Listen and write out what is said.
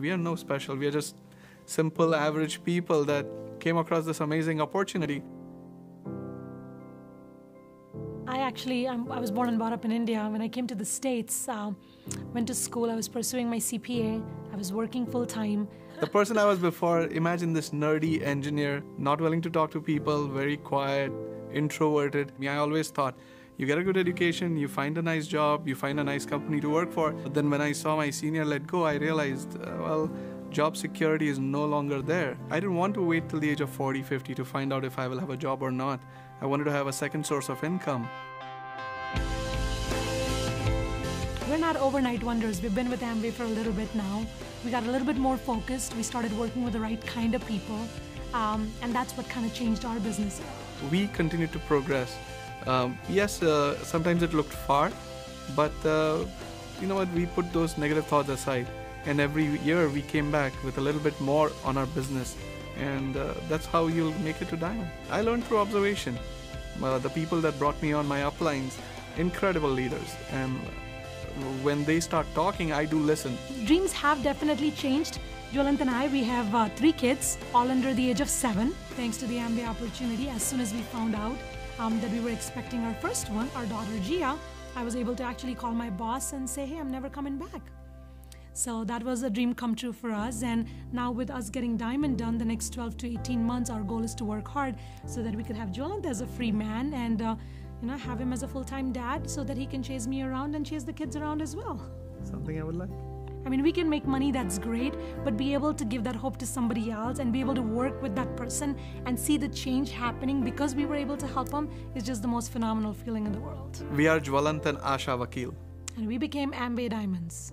We are no special. We are just simple, average people that came across this amazing opportunity. I actually, I'm, i was born and brought up in India. When I came to the States, uh, went to school, I was pursuing my CPA, I was working full time. The person I was before, imagine this nerdy engineer, not willing to talk to people, very quiet, introverted. I, mean, I always thought, you get a good education, you find a nice job, you find a nice company to work for. But then when I saw my senior let go, I realized, uh, well, job security is no longer there. I didn't want to wait till the age of 40, 50 to find out if I will have a job or not. I wanted to have a second source of income. We're not overnight wonders. We've been with Amway for a little bit now. We got a little bit more focused. We started working with the right kind of people. Um, and that's what kind of changed our business. We continue to progress. Um, yes, uh, sometimes it looked far, but uh, you know what? We put those negative thoughts aside, and every year we came back with a little bit more on our business, and uh, that's how you'll make it to diamond. I learned through observation. Uh, the people that brought me on my uplines, incredible leaders, and when they start talking, I do listen. Dreams have definitely changed. Jwalant and I, we have uh, three kids, all under the age of seven, thanks to the Amway opportunity. As soon as we found out um, that we were expecting our first one, our daughter Gia, I was able to actually call my boss and say, hey, I'm never coming back. So that was a dream come true for us. And now, with us getting Diamond done the next 12 to 18 months, our goal is to work hard so that we could have Jwalant as a free man and uh, you know have him as a full-time dad so that he can chase me around and chase the kids around as well. Something I would like. I mean, we can make money, that's great, but be able to give that hope to somebody else and be able to work with that person and see the change happening because we were able to help them is just the most phenomenal feeling in the world. We are Jwalant and Asha Vakil. And we became Amway Diamonds.